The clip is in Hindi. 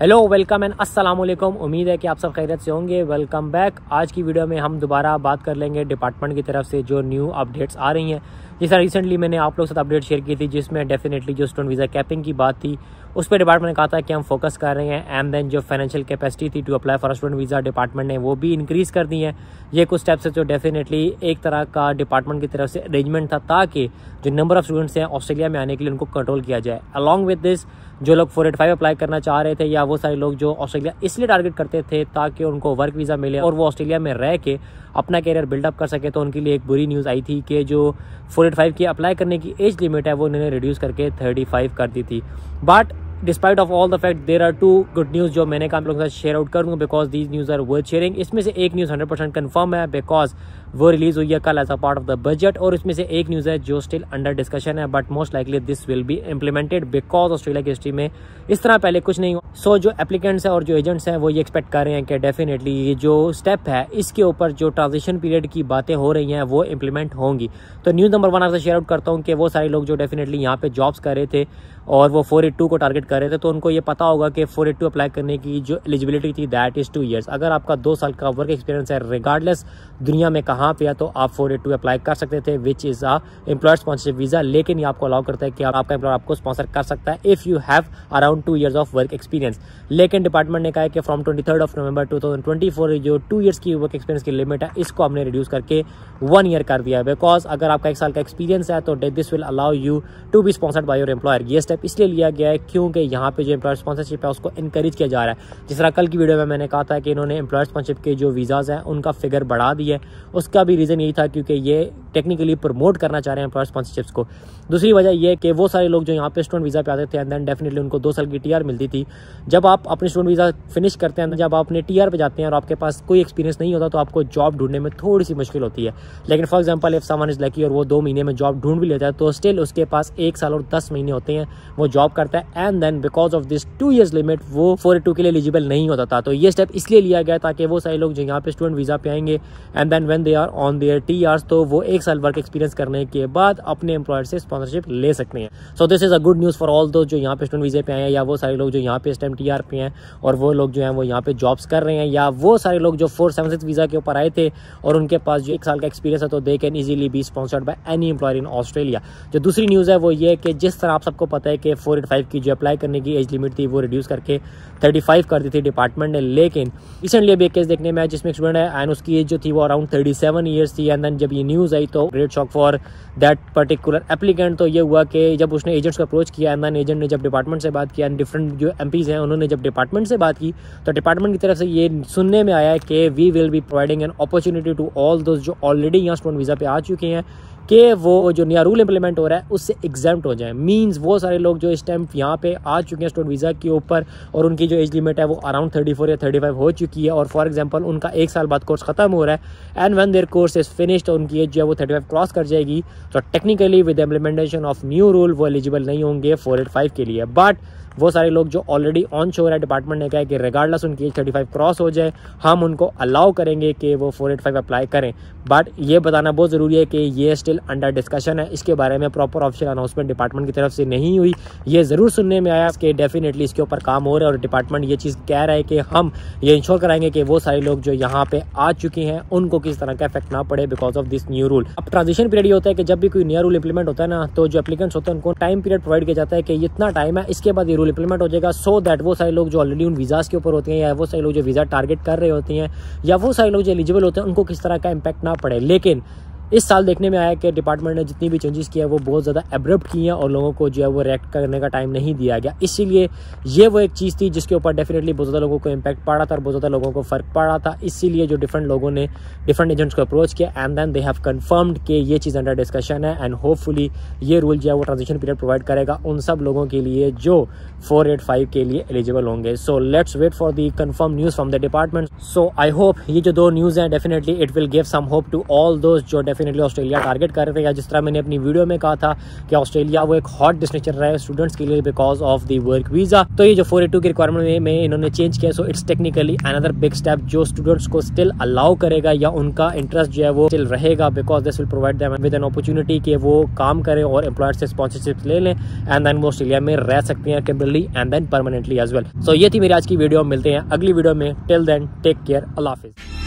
हेलो वेलकम एंड अस्सलाम वालेकुम उम्मीद है कि आप सब खैरत से होंगे। वेलकम बैक आज की वीडियो में हम दोबारा बात कर लेंगे डिपार्टमेंट की तरफ़ से जो न्यू अपडेट्स आ रही हैं। जैसा रिसेंटली मैंने आप लोग के साथ अपडेट शेयर की थी, जिसमें डेफिनेटली जो स्टूडेंट वीज़ा कैपिंग की बात थी, उस पर डिपार्टमेंट ने कहा था कि हम फोकस कर रहे हैं एंड देन जो फाइनेंशियल कैपेसिटी थी to apply for student visa department ने, वो भी इंक्रीज़ कर दी है। ये कुछ स्टेप्स है जो डेफिनेटली एक तरह का डिपार्टमेंट की तरफ़ से अरेंजमेंट था ताकि जो नंबर ऑफ़ स्टूडेंट्स हैं ऑस्ट्रेलिया में आने के लिए उनको कंट्रोल किया जाए। अलॉन्ग विद दिस जो लोग फोर एट फाइव अप्लाई करना चाह रहे थे या वो सारे लोग जो ऑस्ट्रेलिया इसलिए टारगेट करते थे ताकि उनको वर्क वीज़ा मिले और वो ऑस्ट्रेलिया में रह के अपना कैरियर बिल्डअप कर सके तो उनके लिए एक बुरी न्यूज़ आई थी कि जो फोर एट फाइव की अप्लाई करने की एज लिमिट है, वो उन्होंने रिड्यूस करके थर्टी फाइव कर दी थी। But despite of all the fact there are two good news जो मैंने काम लोगों के साथ शेयर आउट करूँगा because these news are worth sharing इसमें से एक न्यूज़ हंड्रेड परसेंट कन्फर्म है बिकॉज़ वो रिलीज़ हुई है कल as a part of the budget और इसमें से एक न्यूज़ है जो स्टिल अंडर डिस्कशन है but most likely this will be implemented because Australia की हिस्ट्री में इस तरह पहले कुछ नहीं हुआ। सो so, जो एप्लीकेंट्स हैं और जो एजेंट्स हैं वो ये एक्सपेक्ट कर रहे हैं कि डेफिनेटली ये जो स्टेप है इसके ऊपर जो ट्रांजिशन पीरियड की बातें हो रही हैं वो इम्प्लीमेंट होंगी। तो न्यूज़ नंबर वन आपसे शेयर आउट करता हूँ कि वो सारे लोग जो डेफिनेटली यहाँ पे जॉब्स कर रहे थे और वो फोर एट टू को टारगेट कर रहे थे तो उनको ये पता होगा कि फोर एट टू अप्लाई करने की जो एलिजिबिलिटी थी दैट इज़ टू ईयर्स अगर आपका दो साल का वर्क एक्सपीरियंस है रिगार्डलेस दुनिया में कहाँ पे है तो आप फोर एट टू अप्लाई कर सकते थे which is a employer sponsorship visa लेकिन ये आपको अलाउ करता है कि आपका एम्प्लॉयर आपको स्पॉन्सर कर सकता है if you have around two years of work experience लेकिन डिपार्टमेंट ने कहा है कि from twenty third of November two thousand twenty four जो टू ईयर्स की वर्क एक्सपीरियंस की लिमिट है, इसको हमने रिड्यूस करके वन ईयर कर दिया है। बिकॉज़ अगर आपका एक साल का एक्सपीरियंस है तो this will allow you to be sponsored by your employer ये स्टेप इसलिए लिया गया है क्योंकि यहाँ पे जो एम्प्लॉयर स्पॉन्सरशिप है, उसको इनक्रेज किया जा रहा है। जिस तरह कल की वीडियो में मैंने कहा था कि इन्होंने एम्प्लॉयर स्पॉन्सरशिप के जो वीज़ाज हैं, उनका फिगर बढ़ा दिया है। उसका भी रीज़न यही था क्योंकि ये टेक्निकली प्रमोट करना चाह रहे हैं एम्प्लॉयर स्पॉन्सरशिप्स को। दूसरी वजह यह कि वो सारे लोग जो यहाँ पे स्टूडेंट वीज़ा पे आते थे एंड देन डेफिनेटली उनको दो साल की टीआर मिलती थी। जब आप अपने स्टूडेंट वीज़ा फिनिश करते हैं, जब आप अपने टीआर पे जाते हैं और आपके पास कोई एक्सपीरियंस नहीं होता तो आपको जॉब ढूँढने में थोड़ी सी मुश्किल होती है। लेकिन for example if someone is lucky और वो दो महीने में जॉब ढूंढ भी लेता है तो स्टिल उसके पास एक साल और दस महीने होते हैं, वो जॉब करता है and then because of this two years limit वो फोर के लिए एलिजिबल नहीं होता था। तो ये स्टेप इसलिए लिया गया ताकि वो सारे लोग जो यहाँ पे स्टूडेंट वीज़ा पे आएँगे and then when they are on their tiers तो वो एक साल वर्क एक्सपीरियंस करने के बाद अपने एम्प्लॉयर से स्पॉन्सरशिप ले सकते हैं। So this is a good news for all those जो यहाँ पे स्टूडेंट वीजे पे आए हैं या वो सारे लोग जो यहाँ पे इस टाइम टी आर पे हैं और वो लोग जो हैं वो यहाँ पे जॉब्स कर रहे हैं या वो सारे लोग जो फोर सेवन सिक्स वीज़ा के ऊपर आए थे और उनके पास जो एक साल का एक्सपीरियंस है तो they can easily be sponsored by any employer in Australia जो दूसरी न्यूज़ है वो ये कि जिस तरह आप सबको पता है कि फोर एट फाइव की जो अप्लाई करने की एज लिमिट थी वो रिड्यूस करके थर्टी फाइव कर दी थी डिपार्टमेंट ने, लेकिन रिसेंटली अभी एक केस देखने में जिसमें स्टूडेंट है एंड उसकी एज जो थी वो अराउंड थर्टी सेवन ईयर्स थी एंड देन जब ये न्यूज़ आई तो great shock for that particular applicant तो ये हुआ कि जब उसने एजेंट्स को अप्रोच किया एंड एजेंट ने जब डिपार्टमेंट से बात किया एंड डिफरेंट जो एम हैं, उन्होंने जब डिपार्टमेंट से बात की तो डिपार्टमेंट की तरफ़ से ये सुनने में आया कि we will be providing an opportunity to all those जो ऑलरेडी यहाँ स्टूडेंट वीज़ा पे आ चुके हैं कि वो जो नया रूल इंप्लीमेंट हो रहा है, उससे एग्जाम्प्ट हो जाए। मींस वो सारे लोग जो इस टाइम यहाँ पे आ चुके हैं स्टूडेंट वीज़ा के ऊपर, और उनकी जो एज लिमिट है वो अराउंड थर्टी फोर या थर्टी फाइव हो चुकी है, और फॉर एग्जांपल उनका एक साल बाद कोर्स खत्म हो रहा है and when their course is finished तो उनकी एज जो है वो थर्टी फाइव क्रॉस कर जाएगी। तो technically with implementation of new rule वो एलिजिबल नहीं होंगे फोर एट फाइव के लिए। बट वो सारे लोग जो ऑलरेडी ऑन शोर है डिपार्टमेंट ने कहा है कि रिगार्डलेस उनकी एज थर्टी फाइव क्रॉस हो जाए, हम उनको अलाउ करेंगे कि वो फोर एट फाइव अप्लाई करें. बट ये बताना बहुत ज़रूरी है कि ये स्टिल अंडर डिस्कशन है. इसके बारे में प्रॉपर ऑफिशियल अनाउंसमेंट डिपार्टमेंट की तरफ़ से नहीं हुई. ये ज़रूर सुनने में आया कि डेफिनेटली इसके ऊपर काम हो रहा है और डिपार्टमेंट ये चीज़ कह रहा है कि हम ये इंश्योर कराएँगे कि वो सारे लोग जो यहाँ पे आ चुके हैं, उनको किस तरह का इफ़ेक्ट ना पड़े because of this new rule अब ट्रांजिशन पीरियड ये होता है कि जब भी कोई नया रूल इंप्लीमेंट होता है ना तो जो एप्लीकेंट्स होते हैं, उनको टाइम पीरियड प्रोवाइड किया जाता है कि इतना टाइम है, इसके बाद ये रूल इंप्लीमेंट हो जाएगा सो दैट वो सारे लोग जो ऑलरेडी उन वीज़ाज के ऊपर होते हैं, या वो सारे लोग जो वीज़ा टारगेट कर रहे होते हैं, या वो सारे लोग जो एलिजिबल होते हैं, उनको किस तरह का इम्पैक्ट ना पड़े। लेकिन इस साल देखने में आया कि डिपार्टमेंट ने जितनी भी चेंजेस किया वो बहुत ज़्यादा एब्रप्ट किए हैं और लोगों को जो है वो रिएक्ट करने का टाइम नहीं दिया गया। इसीलिए ये वो एक चीज़ थी जिसके ऊपर डेफिनेटली बहुत ज़्यादा लोगों को इम्पैक्ट पड़ा था और बहुत ज़्यादा लोगों को फ़र्क पड़ा था। इसीलिए जो डिफरेंट लोगों ने डिफरेंट एजेंट्स को अप्रोच किया and then they have confirmed कि ये चीज़ अंडर डिस्कशन है एंड होपफुली ये रूल जो है वो ट्रांजेक्शन पीरियड प्रोवाइड करेगा उन सब लोगों के लिए जो फोर एट फाइव के लिए एलिजिबल होंगे। So let's wait for the confirm news from the department so I hope ये जो दो न्यूज़ हैं definitely it will give some hope to all those जो डेफिनेटली डेफिनेटली ऑस्ट्रेलिया टारगेट कर रहे थे या जिस तरह मैंने अपनी वीडियो में कहा था कि ऑस्ट्रेलिया वो एक हॉट डेस्टिनेशन रहा है स्टूडेंट्स के लिए because of the work visa तो ये जो फोर की रिक्वायरमेंट में इन्होंने चेंज किया। So it's technically another big step जो स्टूडेंट्स को स्टिल अलाउ करेगा या उनका इंटरेस्ट जो है वो स्टिल रहेगा because this will provide them with an opportunity कि वो काम करें और एम्प्लॉयर से स्पॉन्सरशिप ले लें। एंड देन वो ऑस्ट्रेलिया में रह सकते हैं temporarily and then permanently as well so ये थी मेरी आज की वीडियो मिलते हैं अगली वीडियो में। टिल देन टेक केयर अल्लाह हाफिज़।